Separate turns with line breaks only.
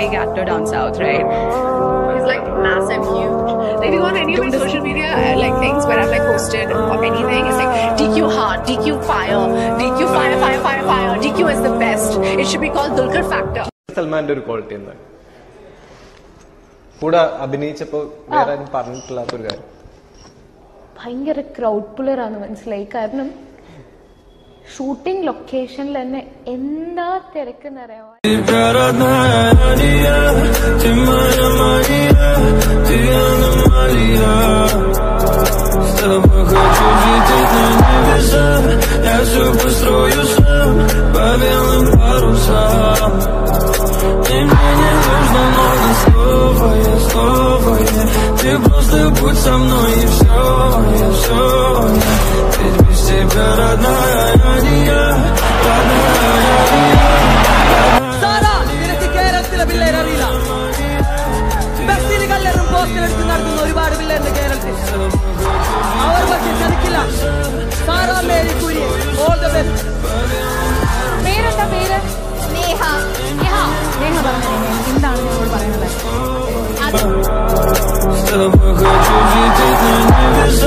big actor down south, right?
He's like massive, huge. Like, if you go on any of my social media uh, like things where I've like posted or anything, it's like DQ hard, DQ fire, DQ fire, fire, fire, fire. DQ is the best. It should be called Dulkar factor.
സൽമാന്റെ ഒരു quality എന്താണ് കൂടെ അഭിനയിച്ചപ്പോ വേറെ ആരും പറഞ്ഞിട്ടില്ലാത്തൊരു കാര്യം
ഭയങ്കര crowd പുള്ളറാണ് മനസ്സിലായി കാരണം ഷൂട്ടിംഗ് ലൊക്കേഷനിൽ തന്നെ എന്താ തിരക്കെന്നറിയാമോ
тебя родная Алия Ты
സാറാ നിനക്ക് കേരളത്തിലെ അറിയില്ല. ബസ്സിൽ കല്ലെറും പോസ്റ്റർ എടുത്ത് നടക്കുന്ന ഒരുപാട് പിള്ളേരുണ്ട് കേരളത്തിൽ. അവർ പക്ഷെ ചതിക്കില്ല Sarah Mary Kurian all the best
പേരെന്താ പേര്? പറഞ്ഞു? എന്താണ് നിങ്ങളോട് പറയുന്നത്?
С